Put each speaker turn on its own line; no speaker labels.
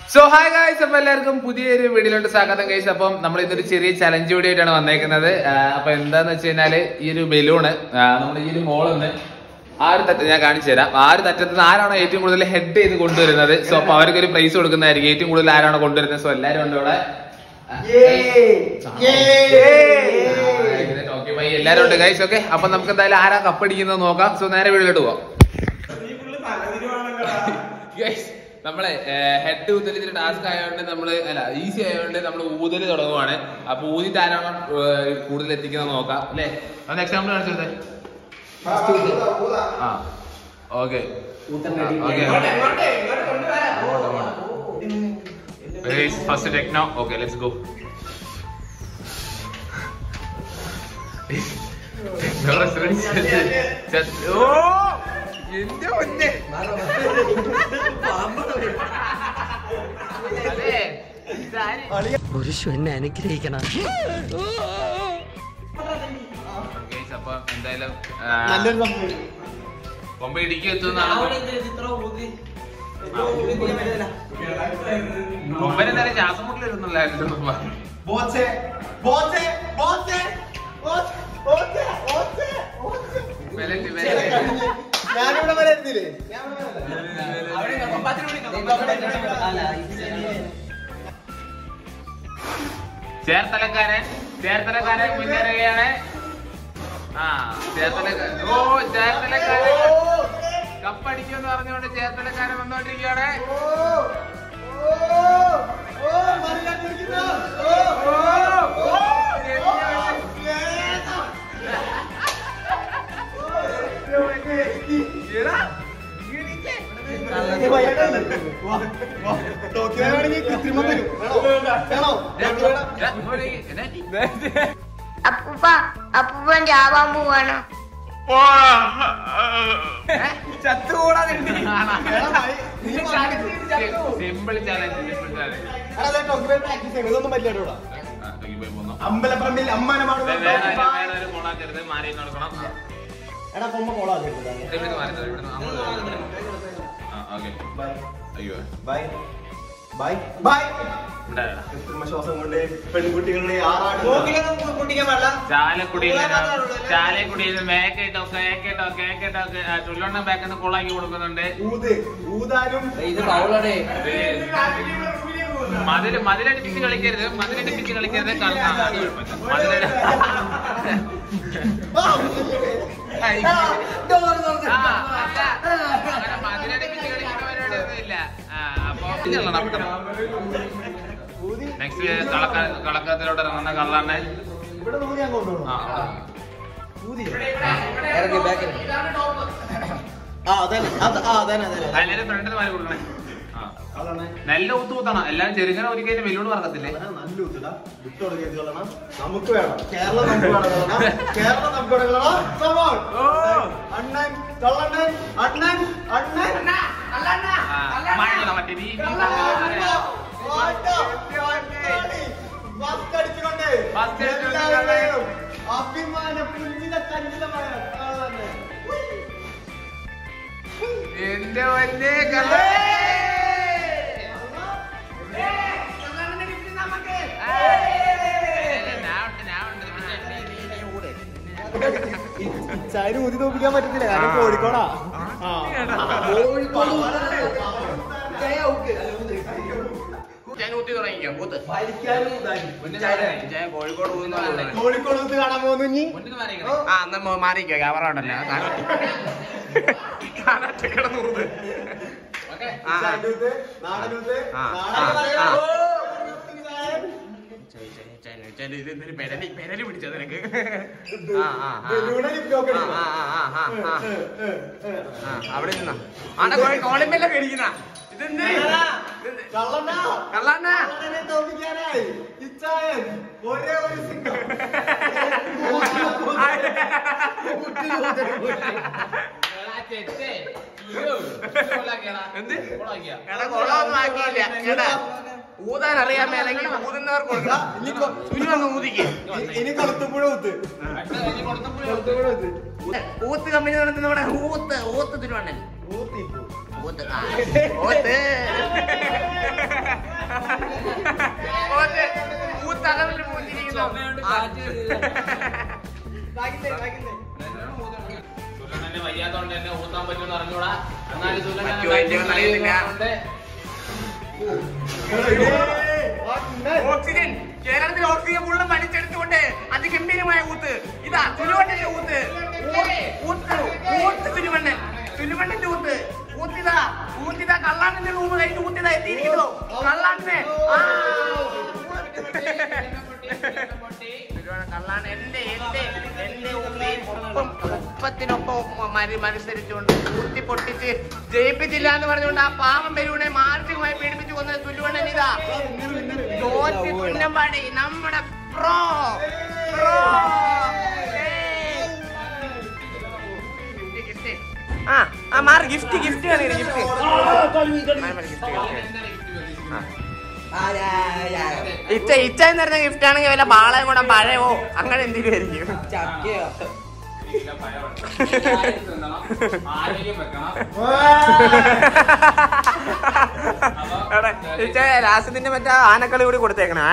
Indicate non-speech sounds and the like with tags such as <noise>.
So hi guys അപ്പൊ എല്ലാവർക്കും പുതിയൊരു വീഡിയോയിലോട്ട് സ്വാഗതം ഗൈസ് അപ്പം നമ്മൾ ഇതൊരു ചെറിയ ചലഞ്ച് വീഡിയോ ആയിട്ടാണ് വന്നേക്കുന്നത് അപ്പൊ എന്താന്ന് വെച്ച് കഴിഞ്ഞാൽ ഈ ഒരു ബലൂണ് നമ്മൾ ഈ ഒരു മോളൊന്ന് ആ ഒരു തട്ട് ഞാൻ കാണിച്ചു തരാം. ആ ഒരു തറ്റത്ത് നിന്ന് ആരാണോ ഏറ്റവും കൂടുതൽ ഹെഡ് ചെയ്ത് കൊണ്ടുവരുന്നത്? സോ അപ്പൊ അവർക്ക് ഒരു പ്രൈസ് കൊടുക്കുന്നതായിരിക്കും. ഏറ്റവും കൂടുതൽ ആരാണോ കൊണ്ടുവരുന്നത്? സോ എല്ലാവരും ഉണ്ട് ഇവിടെ എല്ലാരും ഉണ്ട് ഗൈസ് ഓക്കെ അപ്പൊ നമുക്ക് എന്തായാലും ആരാ കപ്പടിക്കുന്നത് നോക്കാം. സോ നേരെ വീട്ടിലോട്ട് പോവാം. ഗൈസ് <laughs> നമ്മളെ ഹെഡ് ഊതൽ ഇത്തിരി ടാസ്ക് ആയതുകൊണ്ട് നമ്മൾ അല്ല ഈസി ആയതുകൊണ്ട് നമ്മൾ ഊതൽ തുടങ്ങുവാണ്. അപ്പൊ ഊതി ആരാണോ കൂടുതൽ എത്തിക്കുന്നത് നോക്കാം അല്ലേ? ഒന്ന് എക്സാമ്പിൾ കാണിച്ചത് ആ okay. First techno okay. Let's go ഓ! <laughs> എന്റെ ഒന്നെ
പുരുഷു എന്നെ അനുഗ്രഹിക്കണം.
അപ്പൊ എന്തായാലും കൊമ്പ ഇടിക്ക് എത്തുന്നതാണ് കൊമ്പൻ എന്തായാലും ശ്വാസം മുട്ടിലിരുന്നുള്ളായിരുന്നു വിലക്ക് വിലക്ക്.
ഞാനിവിടെ വരെ എത്തിയില്ലേ
ചേർത്തലക്കാരൻ ചേർത്തലക്കാരൻ മുന്നേറുകയാണ്. ആ ചേർത്തലക്കാരൻ. ഓ ചേർത്തലക്കാരൻ. കപ്പടിക്കുമെന്ന് പറഞ്ഞുകൊണ്ട് ചേർത്തലക്കാരൻ വന്നോണ്ടിരിക്കുകയാണ്
ടോക്കിയോയാണെങ്കിൽ
അപ്പൂപ്പ അപ്പൂപ്പൻ ചാവാൻ പോവാണ്.
സിമ്പിൾ ചാലഞ്ച് സിമ്പിൾ ചാലഞ്ച്
അമ്പലപ്പറമ്പിൽ അമ്മാനമാണ്
മാറി നടക്കണം.
എടാ കൊമ്പ കോളാ
ഇവിടുന്ന്. മാറി തരാം, ഇവിടുന്ന് അങ്ങോട്ട് വരാം. അയ്യോ.
ബൈ. ബൈ ബൈ
ഇവിടെ
കൃത്രിമ ശ്വാസം കൊണ്ട് പെൺകുട്ടികളുടെ
ചാലക്കുടിയിൽ മേക്കേട്ടോ കേക്കേട്ടോ കേക്കേട്ടോ ചുള്ളണ്ണ ബാക്കിന്ന് കൊളാക്കി കൊടുക്കുന്നുണ്ട് മതിൽ മതിലടിപ്പിച്ച് കളിക്കരുത് മതിലടിപ്പിച്ച് കളിക്കരുത്. മതിലടി- മാറി കളക്കത്തിലോട്ട് ആ
അതാണ്.
നല്ല ഊത്ത് കൂത്താണ് എല്ലാം ചെറുങ്ങനെ ഒരിക്കലും വെല്ലുവിളി പറക്കത്തില്ലേ
നല്ല ഊത്തിടാ നമുക്ക് വേണം. കേരളം നമുക്ക് വേണം കളണം കേരളം നമുക്ക് on. അണ്ണൻ അണ്ണൻ അണ്ണൻ.
എന്റെ വല്യ കള്ള
ചരി ഊതി തോപ്പിക്കാൻ പറ്റത്തില്ല. കാരണം കോഴിക്കോടാ. ആ.
ഞാൻ ഊത്തി തുടങ്ങിക്കോ ഊത്ത്. ഞാൻ കോഴിക്കോട് പോകുന്ന
കോഴിക്കോട് ഊത്ത് കാണാൻ പോകുന്നു
ആ. എന്നാ മാറിക്കോ ക്യാമറ ഉണ്ടല്ലോ കാണാറ്റ് കിടന്നു
ഊത്ത്,
ആ,
ഏ, ഏ, ഏ.
ആ, അവിടെ നിന്നാ ആടെ കോഴി കോളിമ്പല്ല പേടിക്കുന്ന ഇതെന്ത്?
കള്ളണ്ണാ. തോൽപ്പിക്കാനായി. ഇച്ചായൻ ഒരേ ഒരു സിംഗം.
എന്ത്? എടാ കൊളമൊന്നും ആക്കിയില്ല. എടാ
ഊതാൻ അറിയാൻ മേലെങ്കിൽ ഊതുന്നവർക്ക് കൊടുക്കാം. സുനു അങ്ങ് ഊതിക്ക്.
ഇനി കൊളുത്തുമ്പുഴ ഊത്ത്. ഊത്ത്.
കമ്പനി നടത്തുന്നവിടെ ഊത്ത് ഊത്ത് തിരുവണ്ണൻ. ഊത്ത് ഊത്ത് ഊത്ത്. മൂത്തിരിക്കുന്നു
സുലണ്ണന് വയ്യാത്തോണ്ട് തന്നെ ഊത്താൻ പറ്റുമെന്ന് അറിഞ്ഞൂടാ. എന്നാലും സുലണ്ണന്.
ഓക്സിജൻ. കേരളത്തിൽ ഓക്സിജൻ മുഴുവൻ വലിച്ചെടുത്തുകൊണ്ട് അതിഗംഭീരമായ ഊത്ത്. ഇതാ തുലുവണ്ണന്റെ ഊത്ത്. ഊത്ത് ഊത്ത് തിരുവണ്ണൻ. തുലുവണ്ണന്റെ ഊത്ത്. ഊത്തിതാ ഊത്തിതാ കള്ളാണ്ടിന്റെ റൂമ് കഴിഞ്ഞ് ഊത്തിതാ എത്തിയിരിക്കുന്നു. കള്ളാണ്ടിനെ മരി മത്സരിച്ചുകൊണ്ട് പൂർത്തി പൊട്ടിച്ച് ജയിപ്പിച്ചില്ല എന്ന് പറഞ്ഞുകൊണ്ട് ആ പാവം പെരുവിനെ മാർച്ചുമായി പീഡിപ്പിച്ചു കൊന്ന തുല്ലുവണ്ണൻ ഇതാ. തുന്നമ്പാടി നമ്മുടെ പ്രോ പ്രോ. ആ ആ മാറി ഗിഫ്റ്റ് ഗിഫ്റ്റ് കളി ഗിഫ്റ്റ്. ഇച്ച ഇച്ച എന്ന് പറഞ്ഞ ഗിഫ്റ്റ് ആണെങ്കിൽ വല്ല ബാളയും കൂടെ പഴയോ? അങ്ങനെ എന്തെങ്കിലും ആയിരിക്കും. <laughs> ഇച്ച ലാസ്റ്റത്തിന്റെ മറ്റേ ആനക്കളി കൂടി കൊടുത്തേക്കണേ.